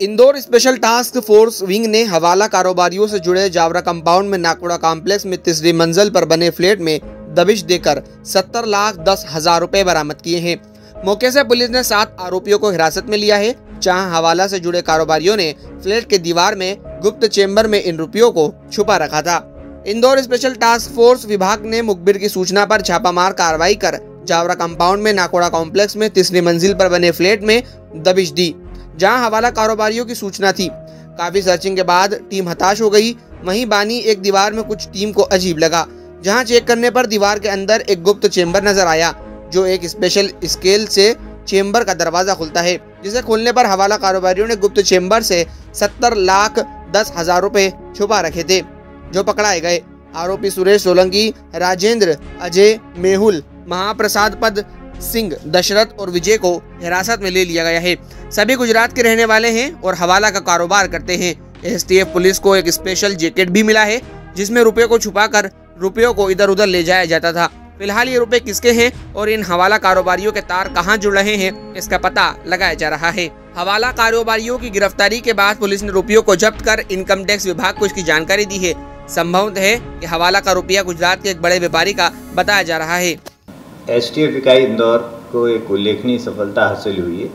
Indore special task force wing ने हवाला कारोबारियों से जुड़े जावरा कंपाउंड में नाकुड़ा कॉम्प्लेक्स में तीसरी मंजिल पर बने फ्लैट में दबिश देकर सत्तर लाख दस हज़ार रुपए बरामद किए हैं। मौके से पुलिस ने सात आरोपियों को हिरासत में लिया है, जहाँ हवाला से जुड़े कारोबारियों ने फ्लैट के दीवार में गुप्त चेम्बर में इन रुपयों को छुपा रखा था। इंदौर स्पेशल टास्क फोर्स विभाग ने मुखबिर की सूचना पर छापामार कार्रवाई कर जावरा कंपाउंड में नाकोड़ा कॉम्प्लेक्स में तीसरी मंजिल पर बने फ्लैट में दबिश दी। जहाँ हवाला कारोबारियों की सूचना थी। काफ़ी सर्चिंग के बाद टीम हताश हो गई। वहीं बानी एक दीवार में कुछ टीम को अजीब लगा, जहाँ चेक करने पर दीवार के अंदर एक गुप्त चेम्बर नज़र आया, जो एक स्पेशल स्केल से चेम्बर का दरवाज़ा खुलता है, जिसे खोलने पर हवाला कारोबारियों ने गुप्त चेम्बर से सत्तर लाख दस हज़ार रूपए छुपा रखे थे, जो पकड़ाए गए। आरोपी सुरेश सोलंकी, राजेंद्र, अजय, मेहुल, महाप्रसाद पद सिंह, दशरथ और विजय को हिरासत में ले लिया गया है। सभी गुजरात के रहने वाले हैं और हवाला का कारोबार करते हैं। एसटीएफ पुलिस को एक स्पेशल जैकेट भी मिला है, जिसमें रुपये को छुपाकर रुपयों को इधर उधर ले जाया जाता था। फ़िलहाल ये रुपए किसके हैं और इन हवाला कारोबारियों के तार कहाँ जुड़ रहे हैं, इसका पता लगाया जा रहा है। हवाला कारोबारियों की गिरफ्तारी के बाद पुलिस ने रुपयों को जब्त कर इनकम टैक्स विभाग को इसकी जानकारी दी है। संभव है कि हवाला का रुपया गुजरात के एक बड़े व्यापारी का बताया जा रहा है। एस टी एफ़ इकाई इंदौर को एक उल्लेखनीय सफलता हासिल हुई है,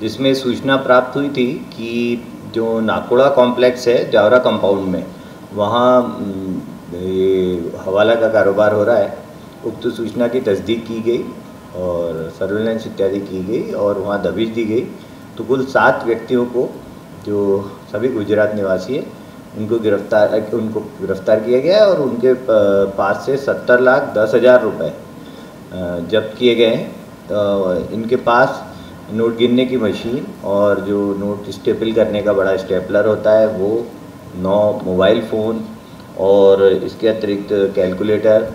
जिसमें सूचना प्राप्त हुई थी कि जो नाकोड़ा कॉम्प्लेक्स है, जावरा कंपाउंड में, वहाँ ये हवाला का कारोबार हो रहा है। उक्त सूचना की तस्दीक की गई और सर्वेलेंस इत्यादि की गई और वहाँ दबिश दी गई। तो कुल सात व्यक्तियों को, जो सभी गुजरात निवासी है, उनको गिरफ़्तार उनको गिरफ़्तार किया गया और उनके पास से सत्तर लाख दस हज़ार रुपये जब्त किए गए हैं। इनके पास नोट गिनने की मशीन और जो नोट स्टेपल करने का बड़ा स्टेपलर होता है वो नौ मोबाइल फ़ोन और इसके अतिरिक्त कैलकुलेटर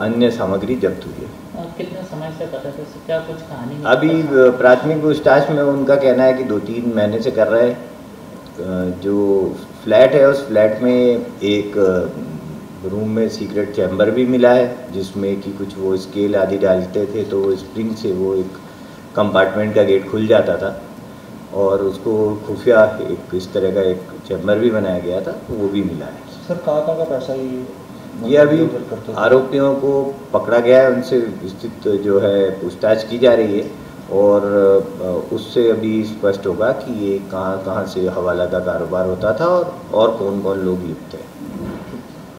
अन्य सामग्री जब्त हुई है। कितने समय से पता था क्या कुछ कहानी अभी प्राथमिक पूछताछ में उनका कहना है कि दो तीन महीने से कर रहे हैं। जो फ्लैट है उस फ्लैट में एक रूम में सीक्रेट चैम्बर भी मिला है जिसमें कि कुछ वो स्केल आदि डालते थे तो वो स्प्रिंग से वो एक कंपार्टमेंट का गेट खुल जाता था। और उसको खुफिया एक इस तरह का एक चैम्बर भी बनाया गया था तो वो भी मिला है। सर कहाँ कहाँ का पैसा ये ये अभी आरोपियों को पकड़ा गया है उनसे विस्तृत जो है पूछताछ की जा रही है। और उससे अभी स्पष्ट होगा कि ये कहाँ कहाँ से हवाला का कारोबार होता था और और कौन कौन लोग लिप्त हैं।